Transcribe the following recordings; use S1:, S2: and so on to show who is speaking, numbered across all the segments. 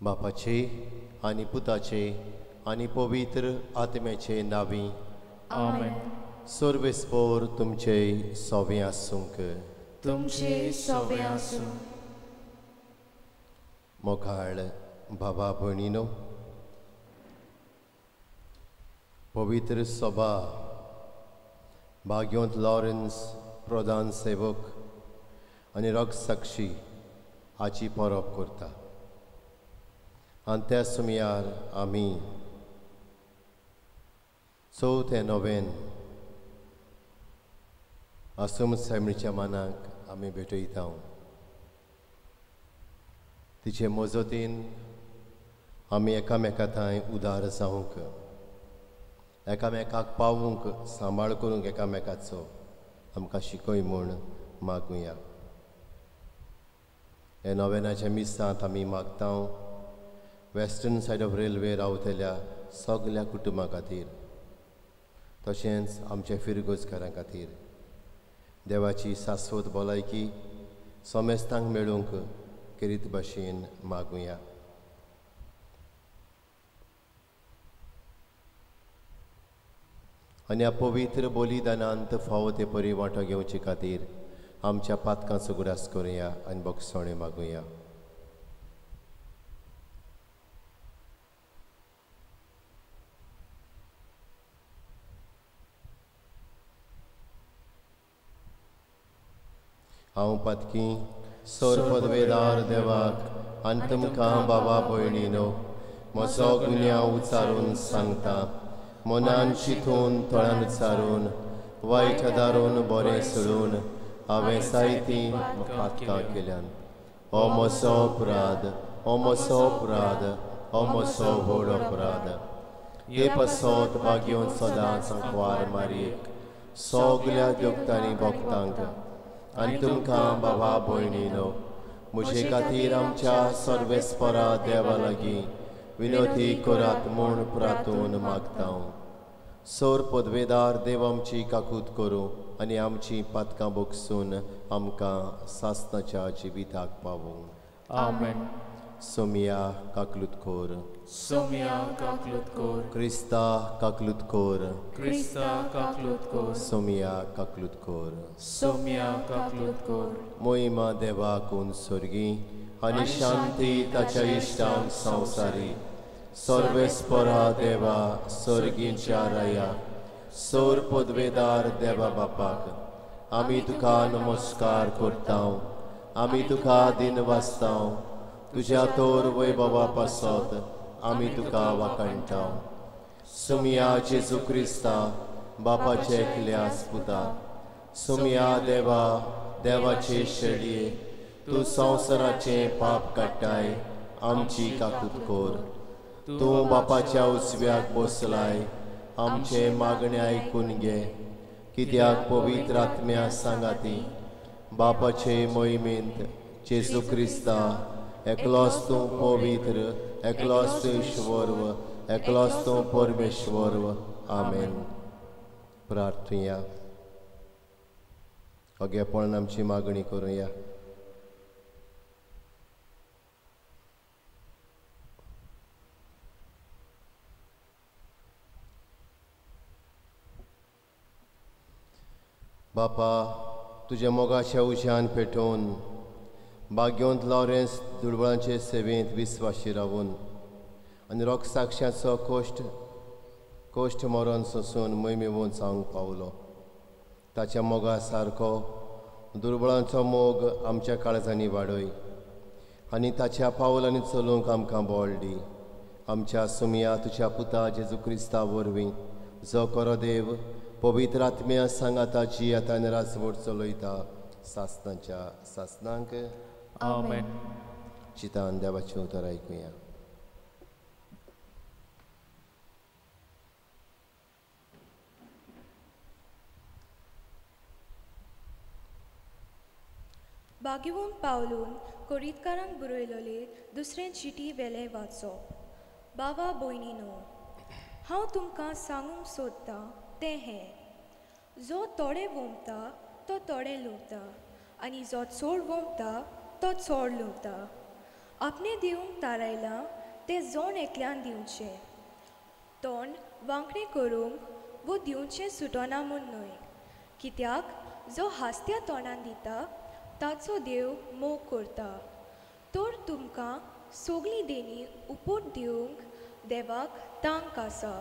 S1: बापाचे आणि पुताचे आणि पवित्र आत्म्याचे नावी
S2: Amen.
S1: सोर्वेस्पोर तुमचे सोवे आसूंक
S2: तुमचे सवे आसूं
S1: मोखाळ बाबा भयणीनो पवित्र सभा भाग्यवंत लॉरेन्स प्रधान सेवक आनी रग साक्षी हाची परब करता आनी त्या सुमयार आमी चवथें नवेन आसम सायमणीच्या मानाक आमी भेटयता तिचे मजतीन आमी एकामेका थंय उदार जावंक एकामेकाक पावूंक सांबाळ करूंक एकामेकाचो आमकां शिकय म्हूण मागुया. हे नोवेनाच्या मिसांत आमी मागता वेस्टर्न सायड ऑफ रेल्वे रावतल्या सगल्या कुटुंबा खातीर. तशेंच आमच्या फिरगोजकारां खातीर. देवाची सासवत भलायकी सोमेस्तांक मेळूंक करीत भाशेन मागुया. आनी ह्या पवित्र बलिदानांत फावो ते परी वांटो घेवचे खातीर आमच्या पातकांचो गुरास करुया आनी बक्षोणे मागुया. हांव पातकी सोर पदवेदार देवाक आनी तुमकां बाबा भयणीनो म्हजो गुन्यांव उचारून सांगता मनान चिंतून तळान विचारून वायट दारून बरें सोडून हांवें जायती पातकां केल्यान. हो म्हजो अपराध हो म्हजो अपराध हो म्हजो व्हड अपराध. हे पसोत भाग्योन सदांच वार मारीक सगल्या देवतांनी भक्तांक आनी तुमकां बाबा भयणीनो म्हजे खातीर आमच्या सर्वेस्परा देवा लागीं विनोदी करात म्हूण प्रातून मागता सोर पदवेदार देव आमची काकूत करूं आनी आमची पातकां बोगसून आमकां सासनाच्या जिविताक पावूं।
S2: आमेन।
S1: सोमिया काकलूत खोर
S2: Somia kaklut kor,
S1: क्रिस्ता काकलूत खोर
S2: Krista kaklut kor,
S1: सोमिया काकलूत खोर
S2: Somia kaklut kor,
S1: मोहिमा देवाकून स्वर्गी आनी शांती ताच्या इश्टांक संवसारी सर्वेस्परा देवा सर्गींच्या राया सोर पदवेदार देवा बापाक आमी तुका नमस्कार करता आमी तुका दिन वाचता तुज्या तोर वैभवा पासत आमी तुका वाकणटा सुमिया जेजू क्रिस्ता बापाचे एकल्यास पुता सुमिया देवा देवाचे शेडये तूं संवसाराचे पाप काडटाय आमची काकूत कोर तूं बापाच्या उजव्याक बसलाय आमचे मागणे आयकून घे. कित्याक पवित्र आत्म्या सांगाती बापाचे मोहिमेंत जेजू क्रिस्ता एकलोच पवित्र एकलोच ईश्वर एकलोच परमेश्वर आमेन प्रार्थया ओगेपण आमची मागणी करुया बापा तुज्या मोगाच्या उशान पेटोवन भाग्यवंत लॉरेन्स दुर्बळांचे सेवेंत विस्वाशी रावून आनी रोग साक्षाचो कोश्ट कोश्ट मरण सोंसून मैमेवून जावंक पावलो ताच्या मोगा सारको दुर्बळांचो मोग आमच्या काळजांनी वाडय आनी ताच्या पावलांनी चलूंक आमकां बोळ दी आमच्या सुमिया तुज्या पुता जेजू क्रिस्ता वरवीं जो कोरो देव पवित्र आत्म्या सांगाताची आतां रासवट चलयता सासनाच्या सासनांक
S2: Amen.
S1: चितान देवाचें उतर आयकुया
S3: बागिवून पावलून कोरीतकारांक बरयलोले दुसरें चिटी वेले वाचप बाबा भयणीनो हांव तुमकां सांगूंक सोदतां तें हें जो थोडे वोमता तो थोडे लुवता आनी जो चोड वोमता तो चोड लुवता आपणे दिवंक थारायलां तें जोण एकल्यान दिवचें तोंड वांकडें करूंक वो दिवचें सुटोना म्हूण न्हय। कित्याक जो हास्त्या तोंडान दिता ताचो देव मोग करता। तर तुमकां सगळीं देणी उपोट दिवंक देवाक तांक आसा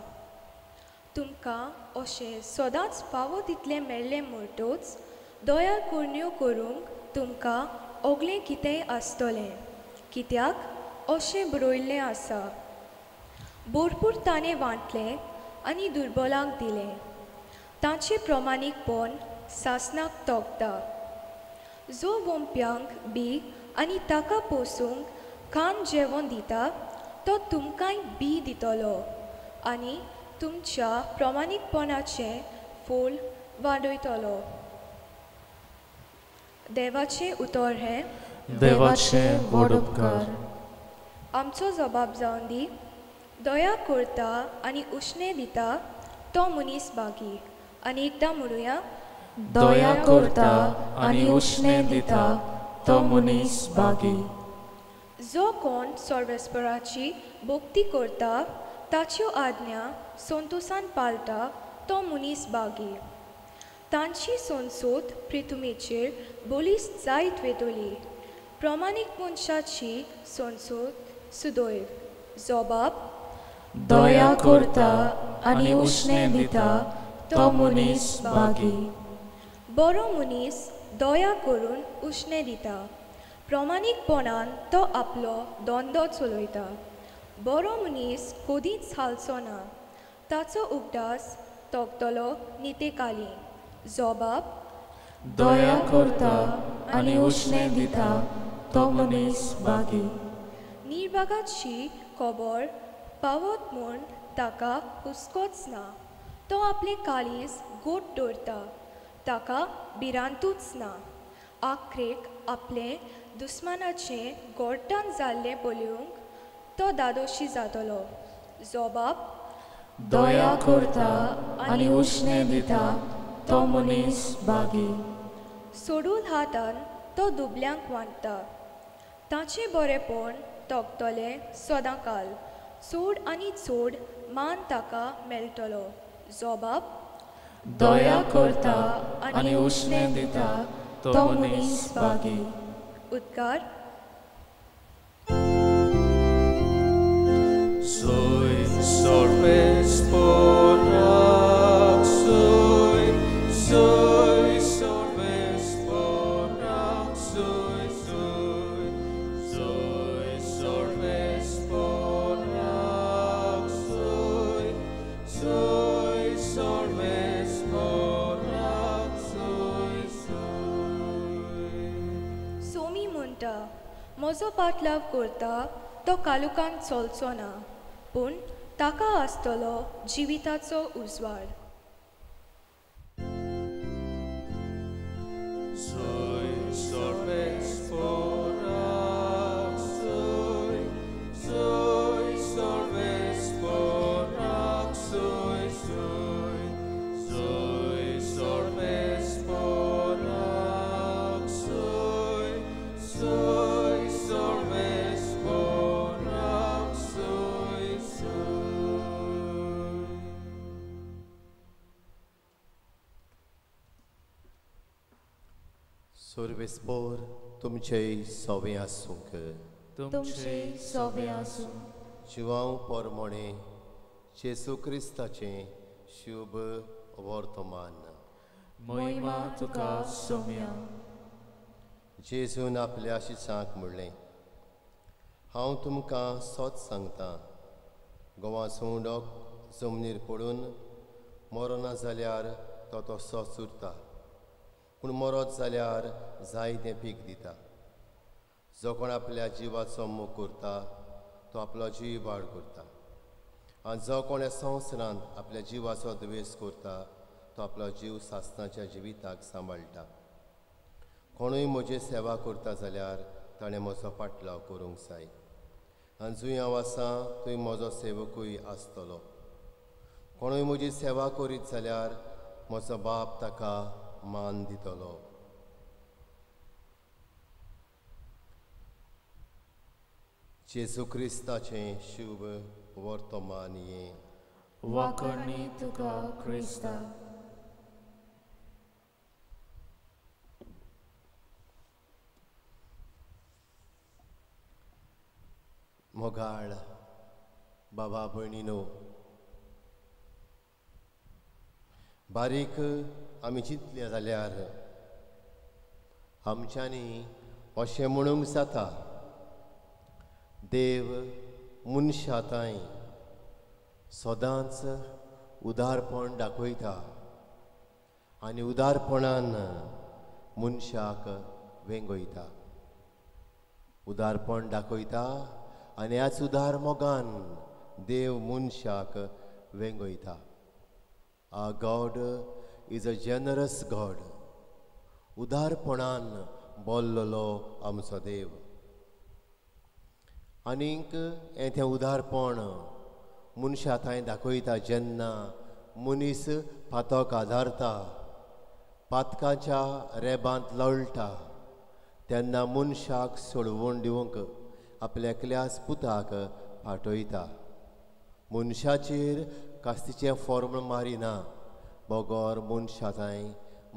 S3: तुमकां अशें सदांच फावो तितलें मेळ्ळें म्हणटूच दया कुर्ण्यो करूंक तुमकां ओगलें कितेंय आसतलें. कित्याक? अशें बरयल्लें आसा. भरपूर ताणें वांटलें आनी दुर्बलांक दिलें. तांचें प्रमाणीकपण सासनाक तोगता. जो वोंप्यांक बी आनी ताका पोसूंक कान जेवण दिता तो तुमकांय बी दितलो. आनी तुमच्या प्रमाणीकपणाचें फूल वाडयतलो. देवाचें उतर हें
S2: देवाचे व्हड उपकार.
S3: आमचो जबाब जावन दी. दया करता आनी उश्णें दिता तो मनीस बागी. आनी एकदां म्हणुया
S2: दया करता आनी उश्णें दिता तो मनीस बागी.
S3: जो कोण सर्वेस्पराची भोक्ती करता ताच्यो आज्ञा संतोशान पाळटा तो मनीस बागी. तांची संसोद पृथ्वीचेर बोलीस जायत वेतोली प्रमाणीक मनशाची संसोद सुदैव जबाब
S2: दया करता आनी उश्णें दिता तो मनीस बागी
S3: बरो मनीस दया करून उश्णें दिता प्रमाणीकपणान तो आपलो दोंदो चलयता बरो मनीस कदींच हालचो ना ताचो उगडास तोगतलो नितेकाली जबाब
S2: दया करता आनी उश्णें दिता तो मनीस बागी
S3: निर्वागाची खबर पावत म्हूण ताका हुस्कोच ना तो आपले काळीज गोट दवरता ताका भिरांतूच ना आख्रेक आपले दुस्मानाचें गोडटान जाल्लें पळोवंक तो दादोशी जातलो जबाब
S2: दया करता आनी उश्णें दिता तो मनीस बागी।
S3: सोडून हातान तो दुबल्यांक वांटता। ताचें बरेपण तोगतलें सदांकाल। चोड आनी चोड मान ताका मेळटलो जबाब
S2: दया करता आनी उश्णें दिता तो मनीस बागी।
S3: उद्गार?
S4: Soy sorbes por
S3: म्हजो पाटलाव करता तो कालुकान चलचो ना पूण ताका आसतलो जिविताचो उजवाड.
S1: सोर्वेस्पोर तुमचे सोवे आसूंक
S2: तुमचे सोवे आसूं
S1: जिवांव पोरमोणे जेसू क्रिस्ताचें शुभ वर्तमान
S2: मोहिमा तुका सोम्या
S1: जेजून आपल्या शिसांक म्हणलें हांव तुमकां सोच सांगतां गोवा सोंडोक जमनीर पडून मरो जाल्यार तो तसो उरता पूण मरत जाल्यार जायतें पीक दिता. जो कोण आपल्या जिवाचो मोग करता तो आपलो जीव वाड करता. आनी जो कोण ह्या संवसारांत आपल्या जिवाचो द्वेस करता तो आपलो जीव सासणाच्या जिविताक सांबाळटा. कोणूय म्हजी सेवा करता जाल्यार ताणें म्हजो पाटलाव करूंक जाय. आनी जुंय हांव आसां थंय म्हजो सेवकूय आसतलो. कोणूय म्हजी सेवा करीत जाल्यार म्हजो बाप ताका मान दितलो जेजू क्रिस्ताचें शुभ वर्तमान ये
S2: वाकणी तुका क्रिस्ता
S1: मोगाळ बाबा भयणीनो बारीक आमी चिंतले जाल्यार आमच्यांनी अशें म्हणूंक जाता देव मनशाताय सदांच उदारपण दाखयता आनी उदारपणान मनशाक वेंगयता. उदारपण दाखयता आनी ह्याच उदार मोगान देव मनशाक वेंगयता. आ God is a generous God उदारपणान बोल्लोलो आमचो देव आनीक हें तें उदारपण मनशा थंय दाखयता जेन्ना मनीस पातोक आदारता पातकाच्या रेबांत लळटा तेन्ना मनशाक सोडवून दिवंक आपल्याकल्या पुताक फाटयता मनशाचेर कास्तीचें फॉर्म मारिना बोगोर मनशा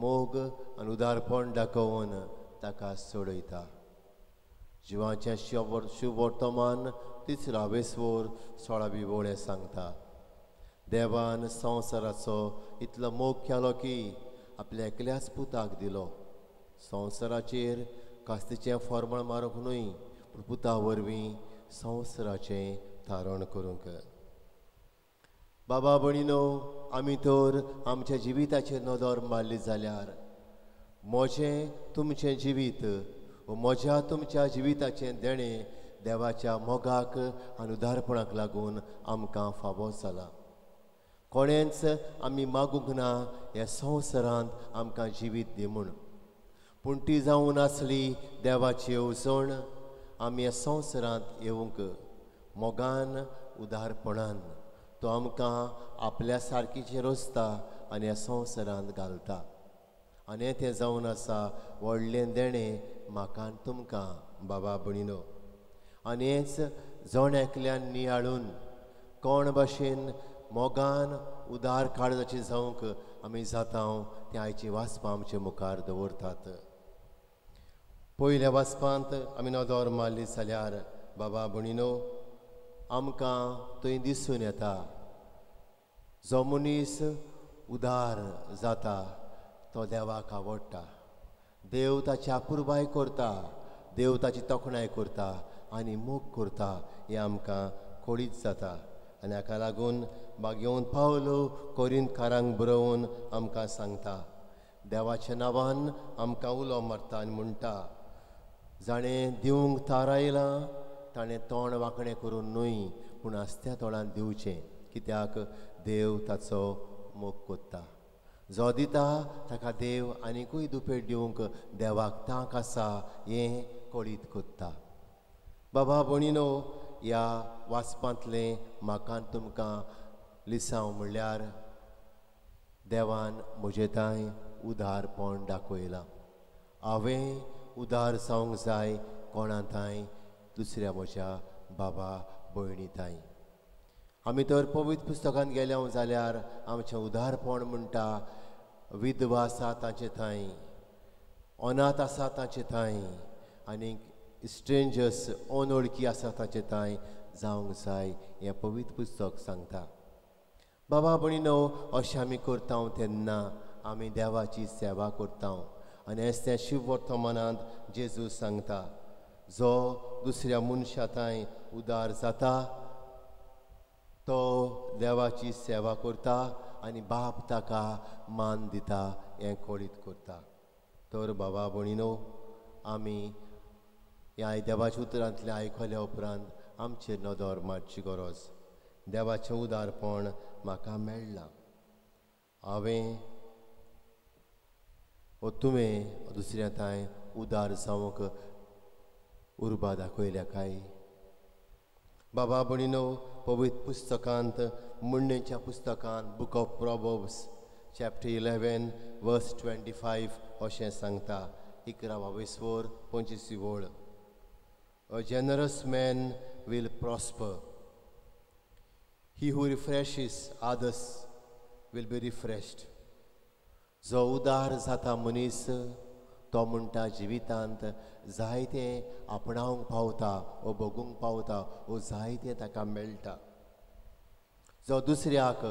S1: मोग आनी उदारपण दाखोवन ताका सोडयता। जिवाचें शुभ शुवर्तमान तीच रावेस्वर सोळावी वोळें सांगता। देवान संवसाराचो इतलो मोग केलो की आपल्या एकल्याच पुताक दिलो। संवसाराचेर कास्तीचें फॉर्मळ मारूंक न्हय पूण पुता वरवीं संवसाराचें थारण करूंक। बाबा भणीनो आमी तर आमच्या जिविताचेर नदर मारली जाल्यार. म्हजें तुमचें जिवीत व म्हज्या तुमच्या जिविताचें देणें देवाच्या मोगाक आनी उदारपणाक लागून आमकां फावो जाला. कोणेंच आमी मागूंक ना ह्या संवसारांत आमकां जिवीत दी म्हूण. पूण ती जावन आसली देवाची येवजण आमी ह्या संवसारांत येवंक मोगान उदारपणान तो आमकां आपल्या सारकीचे रोजता आनी ह्या संवसारांत घालता. आनी हें तें जावन आसा व्हडलें देणें म्हाका तुमकां बाबा भणिनो. आनी हेंच जण एकल्यान नियाळून कोण भाशेन मोगान उदार काळजाची जावंक आमी जाता तें आयची वाचपां आमचे मुखार दवरतात. पयल्या वाचपांत आमी नदोर मारली जाल्यार बाबा भणिनो आमकां थंय दिसून येता. जो मनीस उदार जाता तो देवाक आवडटा. देव ताची आपुरबाय करता देव ताची तोखणाय करता आनी मोग करता हें आमकां कळीत जाता. आनी हाका लागून बागेवन पावलो कोरिंतकारांक बरोवन आमकां सांगता देवाच्या नांवान आमकां उलो मारता आनी म्हणटा जाणें दिवंक थारायलां ताणें तोंड वांकडें करून न्हय पूण आस्त्या तोंडान दिवचें. कित्याक? देव ताचो मोग कोत्ता. जो दिता ताका देव आनिकूय दुपेट दिवंक देवाक तांक आसा हें कळीत कोत्ता. बाबा भणीनो ह्या वाचपांतलें म्हाका तुमकां लिसांव म्हणल्यार देवान म्हजे तांय उदारपण दाखयलां. हांवें उदार जावंक जाय कोणाताय दुसऱ्या म्हज्या बाबा भयणी ताई. आमी तर पवित्र पुस्तकांत गेल्या जाल्यार आमचें उदारपण म्हणटा विधवा आसा तांचे थंय अनाथ आसा तांचे थंय आनीक स्ट्रेंजर्स अनवळखी आसा ताचे थंय जावंक जाय हें पवित्र पुस्तक सांगता. बाबा भणीनो अशें आमी करता तेन्ना आमी देवाची सेवा करता आनी हेच तें शिव वर्तमानांत जेजू सांगता जो दुसऱ्या मनशा उदार जाता तो देवाची सेवा करता आनी बाप ताका मान दिता हें कळीत करता. तर बाबा भणीनो आमी ह्या देवाच्या उतरांतलें आयकल्या उपरांत आमचेर नदर मारची गरज. देवाचें उदारपण म्हाका मेळ्ळां हांवें व हो तुवें दुसऱ्या थंय उदार जावंक उर्बा दाखयल्या काय बाबा भणीनो पवित्र पुस्तकांत, मुंडेच्या पुस्तकांत book of proverbs chapter eleven verse twenty five अशें सांगता इकरा विसवोर पंचवीस अ generous man will prosper. He who refreshes others will be refreshed. जो उदार जाता मनीस तो म्हणटा जिवितांत जायतें आपणावंक पावता वो भोगूंक पावता वो जायतें ताका मेळटा. जो दुसऱ्याक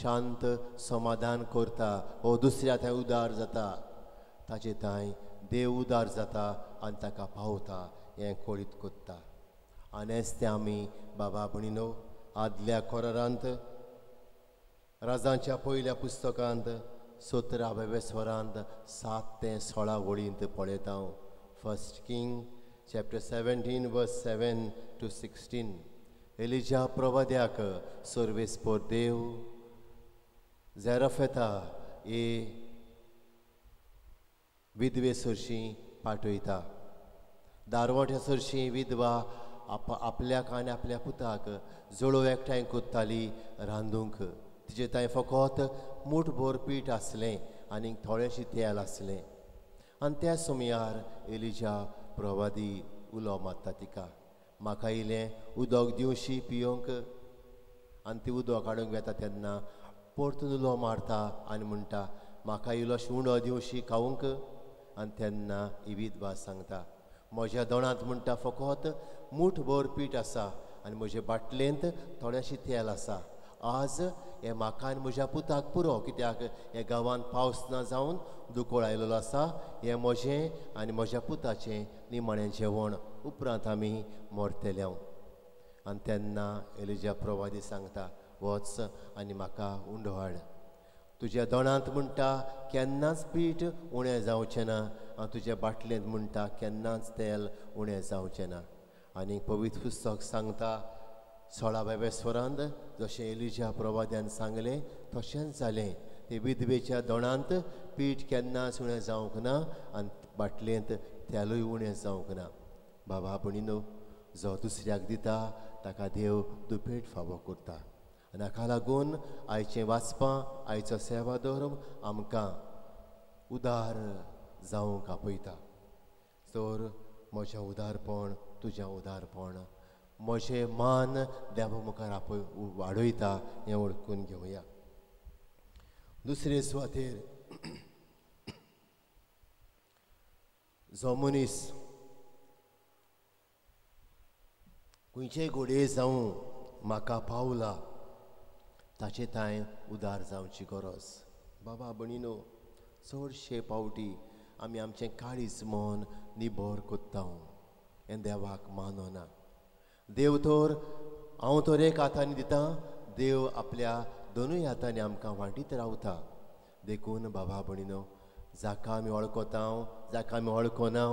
S1: शांत समाधान करता वो दुसऱ्या थंय उदार जाता ताचे थंय देव उदार जाता आनी ताका पावता हें कळीत कोत्ता. आनीच तें आमी बाबा भणिनो आदल्या कोरांत राजांच्या पयल्या पुस्तकांत सतराव्या स्वरांत सात ते सोळा वळींत पळयता हांव first king chapter seventeen verse seven to sixteen Elijah प्रवाद्याक सर्वेस पोर देव। झॅरफेता ए विधवे सरशी पाठयता दारवट्या सरशी विधवा आप आपल्याक आनी आपल्या पुताक जळो एकठांय कोत्ताली रांदूंक। तिचे थंय फकत मूठभर पीठ आसलें आनीक थोडेंशें तेल आसलें आनी त्या सुमयार एलिजा प्रवादी उलो मारता तिका. म्हाका इल्लें उदक दिवशी पियोंक. आनी ती उदक काडूंक वेता तेन्ना परतून उलो मारता आनी म्हणटा म्हाका इल्लो उणो दिवशी खावूंक आनी तेन्ना इवीत भास सांगता म्हज्या दोणांत म्हणटा फकत मूठभर पीठ आसा आनी म्हजे बाटलेंत थोडेंशें तेल आसा. आज हें म्हाका आनी म्हज्या पुताक पुरो कित्याक? हे गांवांत पावस ना जावन दुकोळ आयलेलो आसा. हें म्हजें आनी म्हज्या पुताचें निमाणें जेवण उपरांत आमी मोरतेले आनी तेन्ना एलिजा प्रवादी सांगता वच आनी म्हाका उंडो हाड तुज्या दोणांत म्हणटा केन्नाच पीठ उणें जावचें ना आनी तुज्या बाटलेंत म्हणटा केन्नाच तेल उणें जावचें ना. आनी पवित्र पुस्तक सांगता सोळाव्या स्वरांत जशें एलिजा प्रवाद्यान सांगलें तशेंच जालें ते विधवेच्या दोणांत पीठ केन्नाच उणें जावंक ना आनी बाटलेंत तेलूय उणें जावंक ना बाबा भणीनो जो दुसऱ्याक दिता ताका देव दुपेट फावो करता आनी हाका लागून आयचें वाचपां आयचो सेवा धर्म आमकां उदार जावंक आपयता तर म्हजें उदारपण तुजें उदारपण म्हजें मान देवा मुखार आपय वाडयता हें ओळखून घेवया दुसरे सुवातेर. जो मनीस खंयचेय घोडये जावं म्हाका पावला. ताचे तांय उदार जावची गरज. बाबा भणीनो चडशे पावटी आमी आमचें काळीज मन निबोर कोत्ता हें देवाक मानना. देव तर हांव तर एक हातांनी दितां देव आपल्या दोनूय हातांनी आमकां वांटीत रावता. देखून बाबा भणिनो जाका आमी वळखता जाका आमी वळखना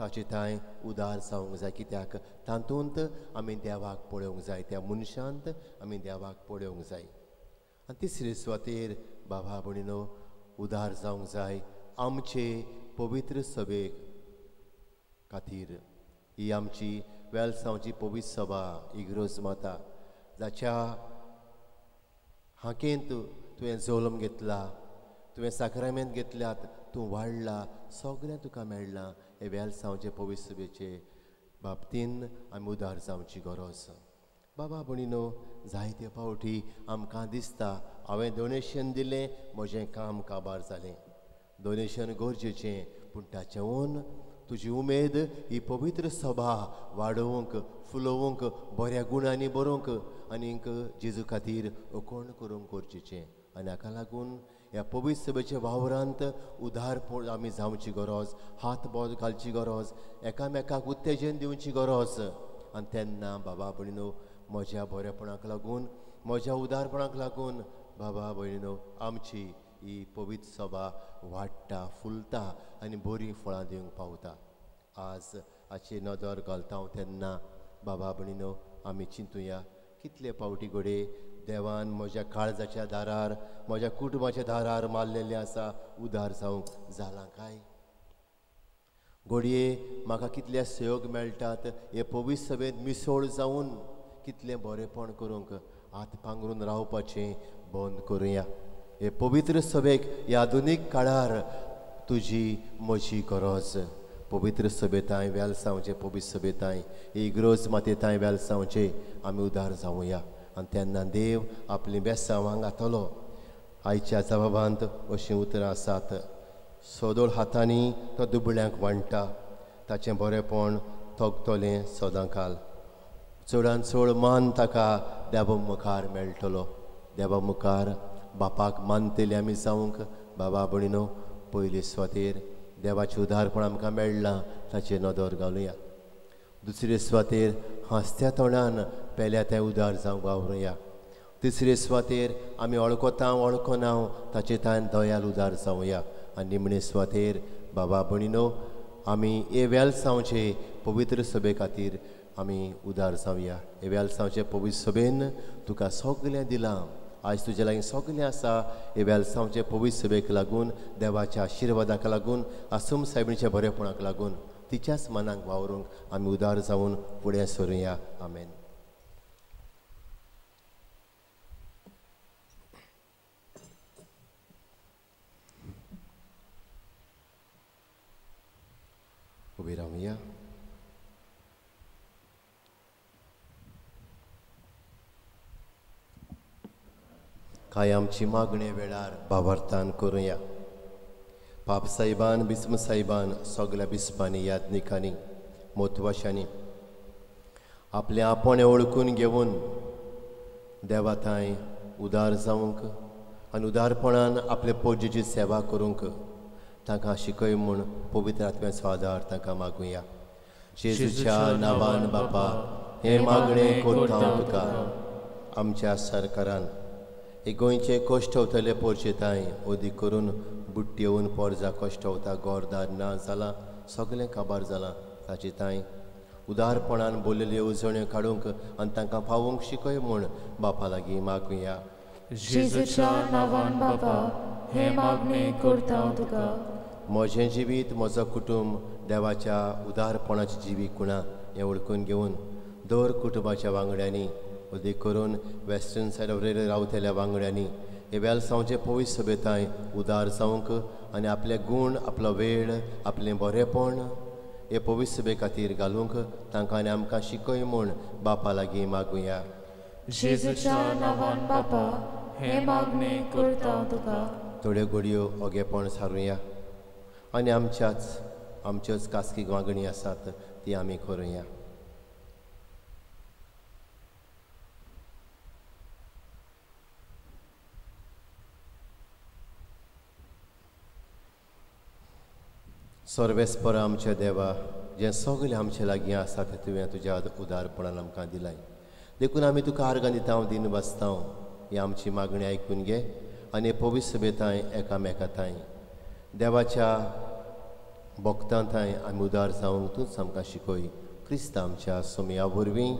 S1: ताची थंय उदार जावंक जाय कित्याक? तातूंत आमी देवाक पळोवंक जाय त्या मनशांत आमी देवाक पळोवंक जाय. आनी तिसरे सुवातेर बाबा भणिनो उदार जावंक जाय आमचे पवित्र सभेक खातीर ही आमची वेलसांवची पवित्र सभा इग्रोज माता जाच्या हाकेंत तुवें जल्म घेतला तुवें साक्रामेंत घेतल्यात तूं वाडला सगळें तुका मेळ्ळां हे वेलसांवचे पवित्र सभेचे बाबतीन आमी उदार जावची गरज बाबा भणीनो जायते फावटी आमकां दिसता हांवें डोनेशन दिलें म्हजें काम काबार जालें डोनेशन गरजेचें पूण ताचेवन तुजी उमेद ही पवित्र सभा वाडोवंक फुलोवंक बऱ्या गुणांनी बरोवंक आनीक जेजू खातीर कोण करूंक करचेचें आनी हाका लागून ह्या पवित्र सभेच्या वावरांत उदारपण आमी जावची गरज हात बोल घालची गरज एकामेकाक उत्तेजन दिवची गरज. आनी तेन्ना बाबा भयणीनो म्हज्या बरेपणाक लागून म्हज्या उदारपणाक लागून बाबा भयणीनो आमची ही पवित्र सभा वाडटा फुलता आनी बरीं फळां दिवंक पावता आज हाची नदर घालता हांव तेन्ना बाबा भयणीनो आमी चिंतुया कितले पावटी घडये देवान म्हज्या काळजाच्या दारार म्हज्या कुटुंबाच्या दारार मारलेले आसा उदार जावंक जालां काय घोडये म्हाका कितले सहयोग मेळटात हे पवित्र सभेंत मिसळ जावन कितलें बरेंपण करूंक हात पांगरून रावपाचें बंद करुया हे पवित्र सभेक ह्या आधुनीक काळार तुजी म्हजी गरज. पवित्र सभेताय वेलसांवचे पवित्र सभेताय इग्रोज मातेताय वेलसांवचे आमी उदार जावया आनी तेन्ना देव आपली बेसांवां घातलो आयच्या जबाबांत अशीं उतरां आसात. सोदोळ हातांनी तो दुबळ्यांक वांडटा ताचें बरेंपण तोगतलें सदां काल चडान चड मान ताका देवा मुखार मेळटलो. देवा मुखार बापाक मानतले आमी जावंक बाबा भयणीनो पयले स्वातेर देवाचें उदारपण आमकां मेळ्ळां ताचेर नदर घालुया. दुसरे सुवातेर हांसत्या तोंडान पेल्या तें उदार जावंक वावरुया. तिसरे सुवातेर आमी वळखता वळखना ताचे तान दयाल उदार जावया. आनी निमणे सुवातेर बाबा भणिनो आमी हे वेलसांवचे पवित्र सभे खातीर आमी उदार जावया. हे वेलसांवचे पवित्र सभेन तुका सगलें दिलां. आयज तुजे लागीं सगलें आसा. हे वेलसांवचे पवित्र सभेक लागून देवाच्या आशिर्वादाक लागून आसूम सायबीच्या बरेपणाक लागून तिच्याच मनाक वावरूंक आमी उदार जावन फुडें सरुया. आमेन. उबी रावया कांय आमची मागणे वेळार भावार्थान करुया. पाप साहेबान बिस्म साहेबान सगल्या बिस्पांनी याज्ञिकांनी मोतवाशांनी. आपले आपण ओळखून घेवन देवा थंय उदार जावंक आनी उदारपणान आपले पोजेची सेवा करूंक तांकां शिकय म्हूण पवित्र स्वादार तांकां मागुया. जेजूच्या नांवान बापा हे मागणें करता तुका आमच्या सरकारान. हे गोंयचे कश्टवतले पोरचे तांय ओदी करून बुट्टी येवन पोरजा कश्टवता गोरदार ना जालां सगलें काबार जालां ताचे तांय. उदारपणान बोलल्यो उजवण्यो काडूंक आनी तांकां पावोवंक शिकय म्हूण बापा लागीं मागुया.
S2: जेजूच्या नांवान बाबा हे मागणे करता तुका.
S1: म्हजें जिवीत म्हजो कुटुंब देवाच्या उदारपणाची जिवीकुणां हें ओळखून घेवन दर कुटुंबाच्या वांगड्यांनी अदीक करून वेस्टर्न सायड रावतल्या वांगड्यांनी. हे वेलसांवचे पवित्र सभेताय उदार जावंक आनी आपले गूण आपलो वेळ आपलें बरेपण हे पवित्र सभे खातीर घालूंक तांकां आनी आमकां शिकय म्हूण बापा लागीं मागुया.
S2: जेजूच्या नांवान हे मागणे करता तुका.
S1: थोड्यो घडयो ओगेपण सारुया. आनी आमच्याच आमच्योच कास्की वांगणी आसात ती आमी करुया. सर्वेस्पर आमचे देवा जें सगलें आमचे लागीं आसा तें तुवें तुज्या उदारपणान आमकां दिलाय. देखून आमी तुका आर्गां दिता हांव दिन बसता ही आमची मागणी आयकून घे आनी पवित्र बेताय एकामेकाताय देवाच्या भक्तांताय आमी उदार जावंक तूंच आमकां शिकय. क्रिस्त आमच्या सोमया वरवीं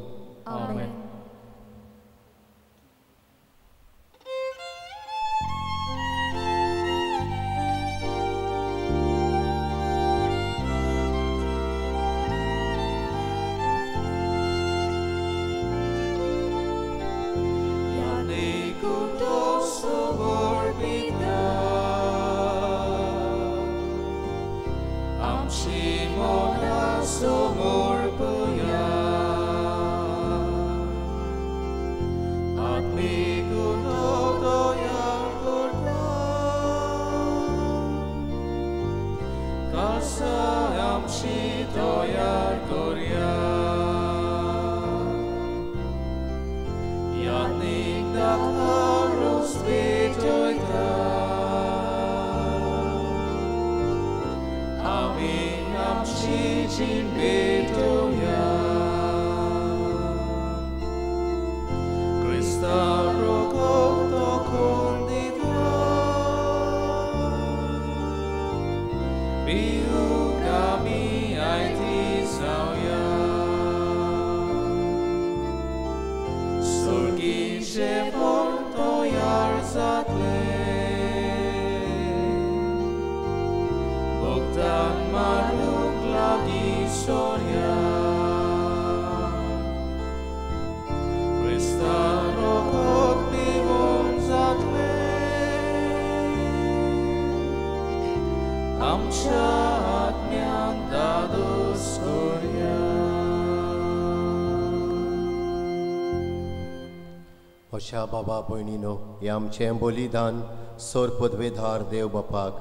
S1: अशा बाबा भयणीनो हे आमचें बलिदान सोर पदवेधार देव बापाक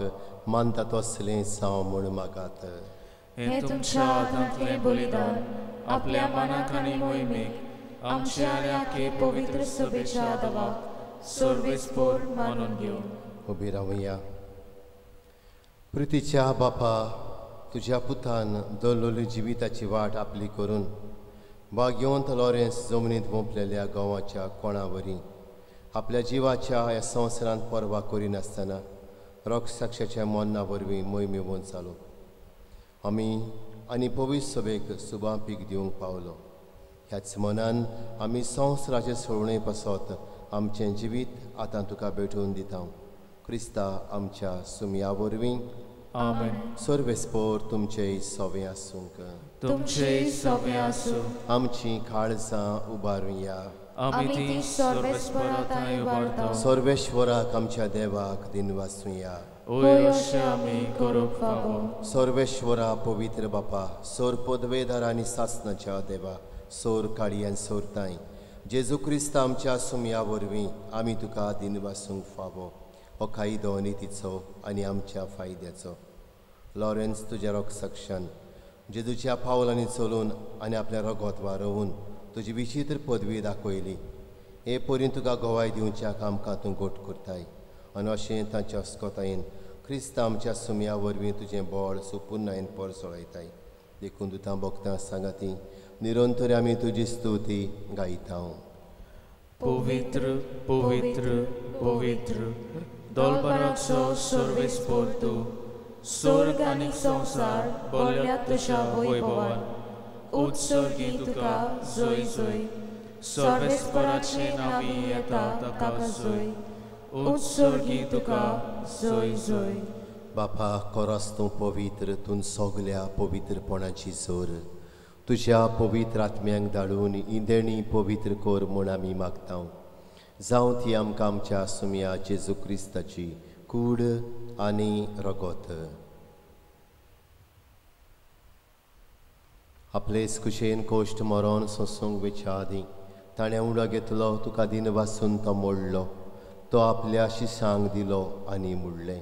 S1: मानतात असलें साव म्हूण मागात.
S2: हे तुमच्या हातांतले बलिदान आपल्या मनाक आनी मोहिमेक आमचे आनी आखे पवित्र सभेच्या आदावाक सर्वेस्पोर मानून घेवन
S1: उबी रावया प्रितीच्या बापा तुज्या पुतान दलोली जिविताची वाट आपली करून भाग्यवंत लॉरेन्स जमनींत मोपलेल्या गांवाच्या कोणावरी आपल्या जिवाच्या ह्या संवसारांत परवा करिनासतना रक्षसाक्षाच्या मोन्ना वरवीं मोहिमे वन चालू. आमी आनी पवीस सभेक सुबा पीक दिवंक पावलो. ह्याच मनान आमी संवसाराचे सोडणे पासत आमचें जिवीत आतां तुका भेटून दिता क्रिस्ता आमच्या सुमया वरवीं
S2: आमेन
S1: सर्वेस्पोर तुमचे सवे आसूंक
S2: तुमचे सवे आसूं
S1: आमची काळजां उबारुया
S2: आमी ती सर्वेस्पराताय उबारता
S1: सर्वेश्वराक आमच्या देवाक दिन वाचुया
S2: ओय अशें आमी करूंक फावो
S1: सर्वेश्वरा पवित्र बापा सोर पदवेदार आनी सासनाच्या देवा सोर काळयेन सोरताय जेजू क्रिस्त आमच्या सुमया वरवीं आमी तुका दिन वासूंक फावो हो कायदो नितीचो आनी आमच्या फायद्याचो लॉरेन्स तुज्या रक्षक्षण जेजूच्या पावलांनी चलून आनी आपल्या रगत वारोवन तुजी विचित्र पदवी दाखयली हे पर्यंत तुका गोवाय दिवच्या आमकां तूं घोट करताय आनी अशें तांच्या अस्कोतायेन क्रिस्त आमच्या सुमया वरवीं तुजें बळ सुपुर्णायेन पर सोळयताय देखून दुतां भोगतां सांगाती निरंतर आमी तुजी स्तुती गायता
S2: पवित्र पवित्र पवित्र दोलबराचो सर्वेस्पोर तूं स्वर्ग आनी संसार बोल्या तुज्या वैभवान उत्सर्गी तुका जय जय सर्वेस्पराचे नावी येता ताका जय उत्सर्गी तुका जय जय
S1: बापा कोरास तूं पवित्र तूं सोगल्या पवित्रपणाची जोर तुज्या पवित्र आत्म्यांक धाडून इंदेणी पवित्र कोर म्हूण आमी मागता जावं ती आमकां आमच्या सुमया जेजू क्रिस्ताची कूड आनी रगत आपलेच कुशेन कोश्ट मरोन सोसूंक वेच्या आदी ताणें उडो घेतलो तुका दिन वाचून तो मोडलो तो आपल्या शिसांक दिलो आनी मुडलें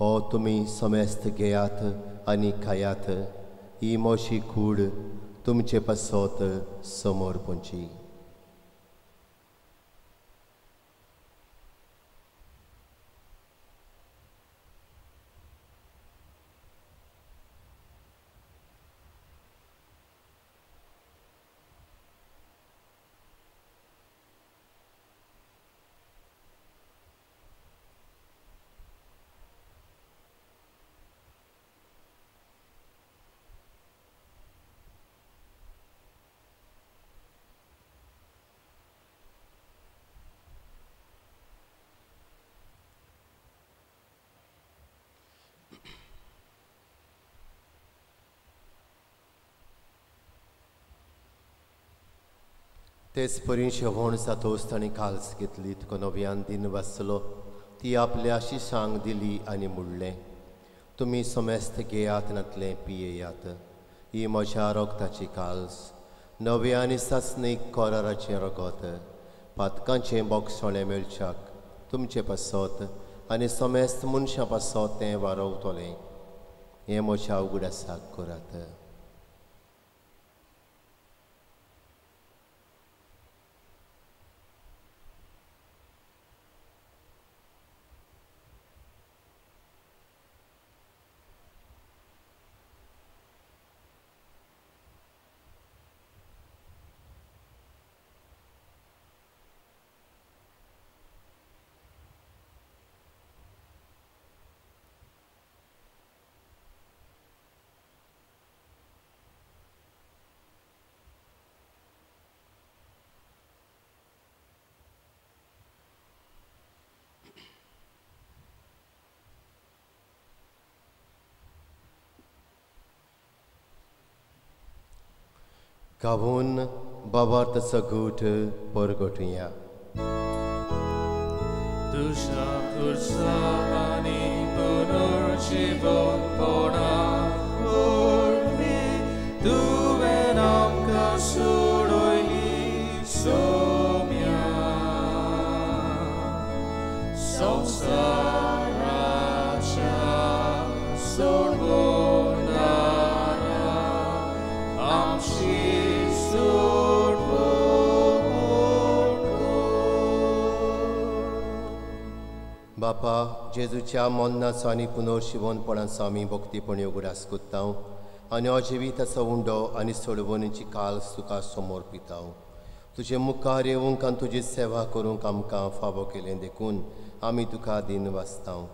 S1: हो तुमी समेस्त घेयात आनी खायात ही मोशी कूड तुमचे पासत समोर पोंची तेच परी शेवण सातोस ताणी काल्स घेतली तुका नव्यान दिन वाचलो. ती आपल्या अशी सांग दिली आनी म्हणलें तुमी समेस्त घेयात नातलें पियेयात. ही म्हज्या रोगताची काल्स नवे आनी सासणीक कोराराचें रगत. पातकांचें बोगसोणें मेळच्याक तुमचे पासत आनी समेस्त मनशां पासत तें वारवतलें. हें म्हज्या उगडासाक करात गावून बाबार्थ घूट परगोटुया
S4: तुझ्या कुर्सानी पुनर्जीवन पडा उर्मी तुवें आमकां सोडयली सोम्या संसाराच्या
S1: बापा जेजूच्या मोन्नाचो आनी स्वामी आमी भक्तीपणी उगडास कोत्तांव आनी असो उंडो आनी सोडवणीची काल तुका समोर पितांव तुजे मुखार येवंक आनी तुजी सेवा करूंक आमकां फावो केलें देखून आमी तुका दिन वाचतांव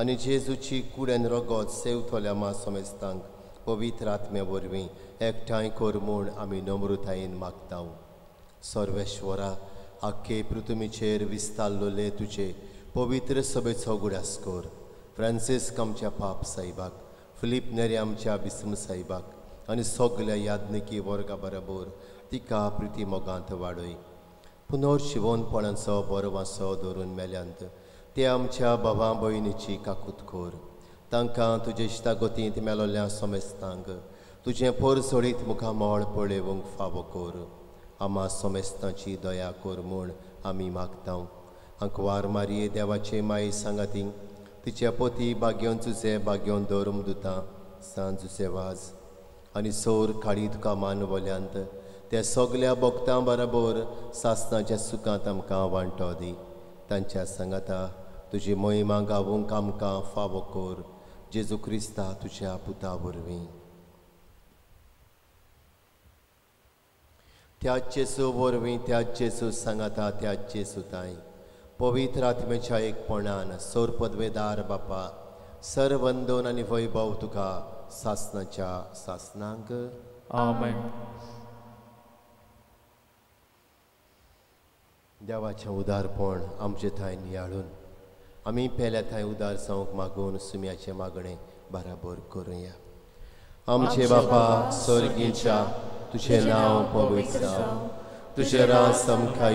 S1: आनी जेजूची कुडेन रगत सेवतोल्या मा समेस्तांक पवित्र आत्म्या वरवीं एकठांय कर म्हूण आमी नम्रतायेन मागतांव सर्वेश्वरा आख्खे पृथ्वीचेर विस्तारलोले तुजे पवित्र सभेचो गुडास कर फ्रांसीस आमच्या पाप साहेबाक फिलीप नेरे आमच्या बिस्म साहेबाक आनी सगल्या याज्ञिकी वर्गा बरोबर तिका प्रिती मोगांत वाडय. पुनर्शिवोनपणाचो बरो धरून मेल्यांत ते आमच्या भावा भयणीची काकूत कर तांकां तुजे इश्टागतींत मेलोल्या समेस्तांक तुजें पोर सोडीत मुखामोळ पळेवंक फावो कर आमा समेस्तांची दया कर म्हूण आमी मागतांव. अंकवार मारिये देवाचे माई सांगाती तिच्या पोती बाग्योन चुसे बाग्योन दवरूंक दुतां जुसे वाज आनी सोर काळी तुका मान मानवल्यांत त्या सगल्या भोगतां बरोबर सासनाच्या सुखांत आमकां वांटो दी तांच्या सांगाता तुजी मोहिमा गावूंक आमकां फावो कोर जेजू क्रिस्ता तुज्या पुता वरवीं त्याच जेसू वरवीं त्याच जेसू सांगाता त्याच जेसू ताई पवित्र आत्मेच्या एकपणान सोर पदवेदार बापा सर्वंदोन आनी वैभव तुका सासनाच्या सासनांक
S4: Amen.
S1: देवाचें उदारपण आमचे थंय नियाळून आमी पेल्या थंय उदार जावंक मागून सुम्याचें मागणें बराबर करुया. आमचे बापा स्वर्गीच्या तुजें नांव पवित्र तुझे रास आमकां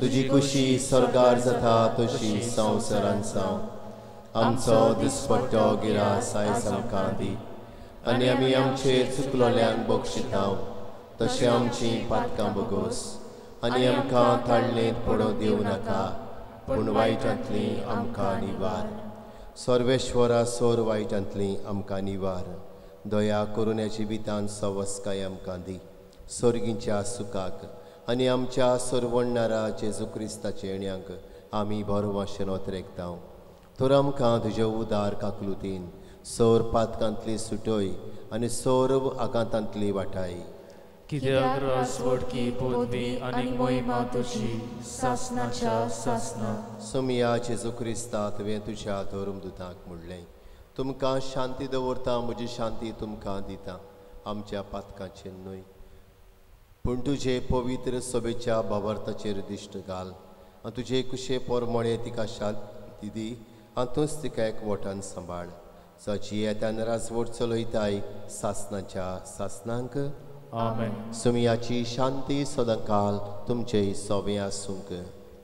S1: तुजी खुशी स्वर्गार जाता तशी संवसारान साव. आमचो दिसपट्टो गिरास आयज आमकां दी आनी आमी आमचेर चुकलोल्यांक बक्षितांव तशें आमची पातकां बगोस. आनी आमकां ताळणेंत पडो दिवं नाका पूण वायटांतली आमकां निवार. सर्वेश्वरा सोर वायटांतली आमकां निवार. दया करून ह्या सवस्काय आमकां दी सर्गीच्या सुखाक आनी आमच्या सरवणणारा जेजू क्रिस्ताचे येण्याक आमी बरो वाशेन ओतरेकतांव तर आमकां तुजे उदार काकलुतीन सोर पातकांतली सुटय आनी सोर आगांतांतली वाटाय
S4: कित्याक रासवडकी पोतवी आनी मोहिमा तुजी सासनाच्या सासना.
S1: समिया जेजू क्रिस्ता तुवें तुज्या धर्म दुतांक म्हणलें तुमकां शांती दवरता म्हजी शांती तुमकां दिता. आमच्या पातकांचेर न्हय. पूण तुजे पवित्र सभेच्या बाबर्थाचेर दिश्ट घाल. आनी तुजे कुशे पोरमोळे तिका शांती दी. आनी तूंच तिका एकवटान सांबाळ जाची येत्यान राजवट चलयताय सासनाच्या सासनांक.
S4: आमेन.
S1: सुमियाची शांती सदांकाल तुमचे सोबे आसूंक.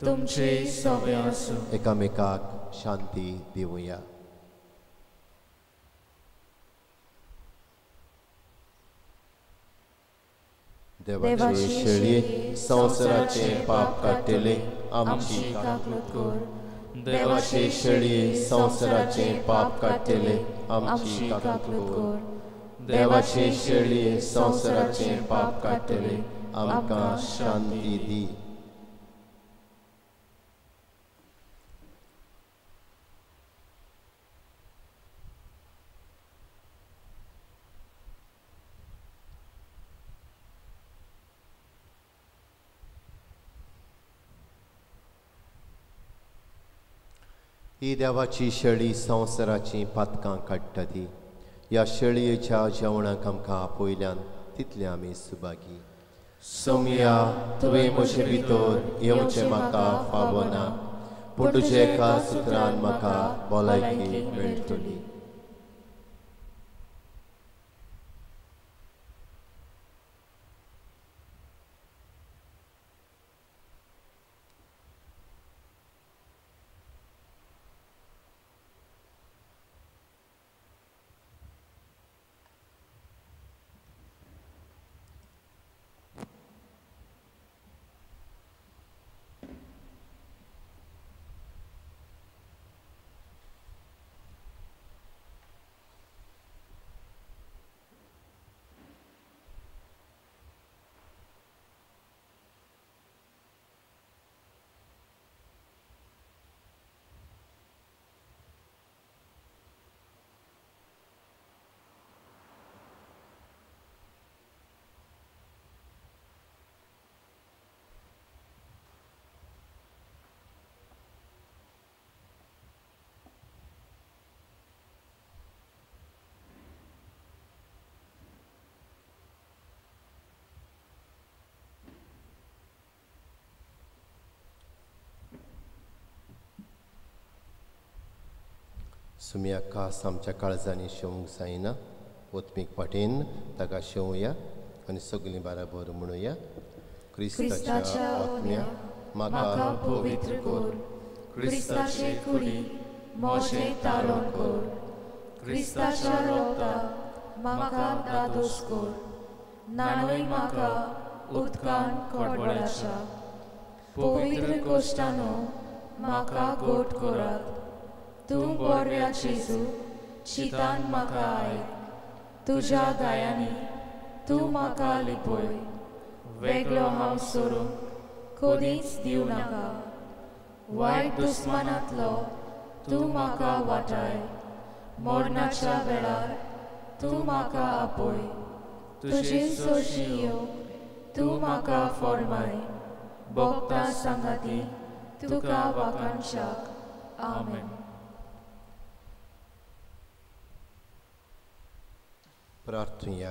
S4: तुमचे सवे आसूं
S1: एकामेकाक शांती दिवया देवाची शेळी संवसाराचे पाप काडटले आमची
S2: काकलूत कर.
S1: देवाचे शेळी संवसाराचे पाप काडटले आमची काकूत
S2: कर.
S1: देवाचे शेळी संवसाराचे पाप काडटले आमकां शांती दी. ही देवाची शेळी संवसाराची पातकां काडटा ती ह्या शेळयेच्या जेवणाक आमकां आपयल्यान तितले आमी सुभागी. सोमया तुवें म्हजे भितर येवचें म्हाका फावो ना. पूण तुजे एका सुत्रान म्हाका भलायकी मेळटली. सुम्या कास आमच्या काळजांनी शेवंक जायना ओत्मीक पाटेन ताका शेवया आनी सगळीं बाराबर म्हणुया क्रिस्ताच्या ओत्म्या म्हाका पवित्र कर
S2: क्रिस्ताचे कुडी मोशे तारो कर क्रिस्ताच्या रोगता म्हाका दादोस कर नाणय म्हाका उदकान कडबडाच्या पवित्र कोश्टानो म्हाका गोट करात तूं बऱ्या जेजू चितान म्हाका आय तुज्या गायांनी तूं म्हाका लिपय. वेगळो हांव सोडूंक कोणीच दिवं नाका. वायट दुस्मानांतलो तूं म्हाका वाटाय. मरणाच्या वेळार तूं म्हाका आपय तुजी सोशियो तूं म्हाका फळमाय भोगता सांगाती तुका वाकांशाक. आमेन.
S1: प्रार्थया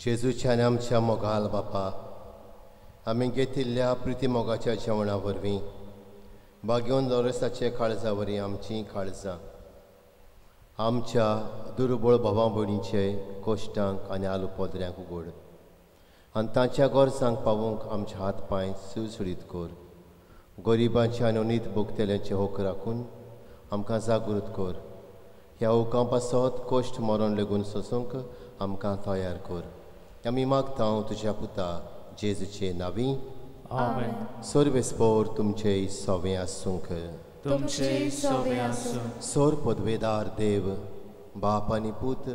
S1: जेजूच्या आनी आमच्या मोगाल बापा आमी घेतिल्ल्या प्रिती मोगाच्या जेवणा वरवीं बागेवन लोरसाचे काळजा वरवीं आमचीं काळजां आमच्या दुर्बळ भावां भयणीचे कोश्टांक आनी आलू पोदऱ्यांक उगड आनी तांच्या गोरजांक पावूंक आमचे हात पांय सुळसुळीत कर गरिबांचे आनी उनीत भोगतेल्यांचे होक राखून आमकां जागृत कर ह्या होकां पासत कोश्ट मरण लेगून सोसूंक आमकां तयार कर आमी मागता तुज्या पुता जेजूचे नांवी सोर्वेस्पोर तुमचे सोवें आसूंक
S4: तुमचे सवे आसूं
S1: सोर पदवेदार देव बाप आनी पूत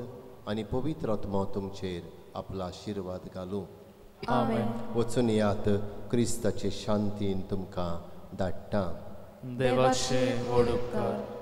S1: आनी पवित्र आत्मा तुमचेर आपला आशिर्वाद घालूं वचून यात क्रिस्ताचे शांतीन तुमकां धाडटा
S4: देवाचे व्हड उपकार